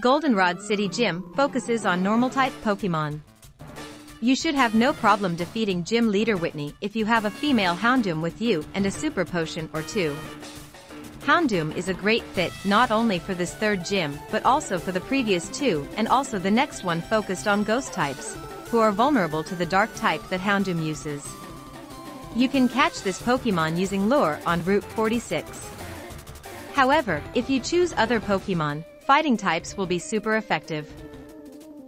Goldenrod City Gym focuses on normal-type Pokemon. You should have no problem defeating Gym Leader Whitney if you have a female Houndoom with you and a Super Potion or two. Houndoom is a great fit not only for this third gym but also for the previous two and also the next one focused on ghost types, who are vulnerable to the dark type that Houndoom uses. You can catch this Pokemon using Lure on Route 46. However, if you choose other Pokemon, fighting types will be super effective.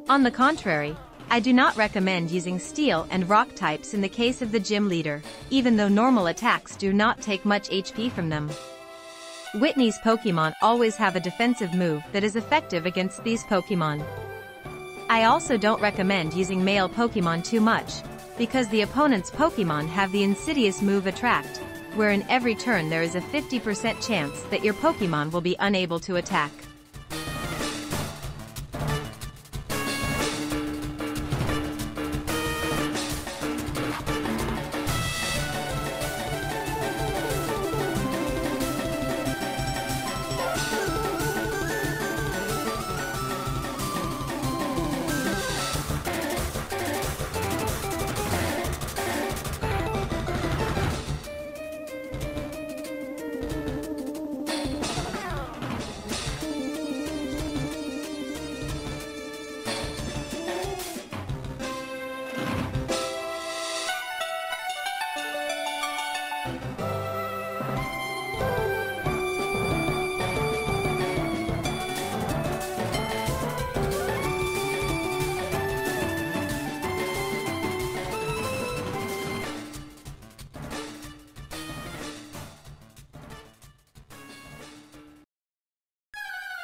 On the contrary, I do not recommend using Steel and Rock types in the case of the gym leader, even though normal attacks do not take much HP from them. Whitney's Pokemon always have a defensive move that is effective against these Pokemon. I also don't recommend using male Pokemon too much, because the opponent's Pokemon have the insidious move Attract, where in every turn there is a 50% chance that your Pokemon will be unable to attack.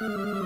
Oh,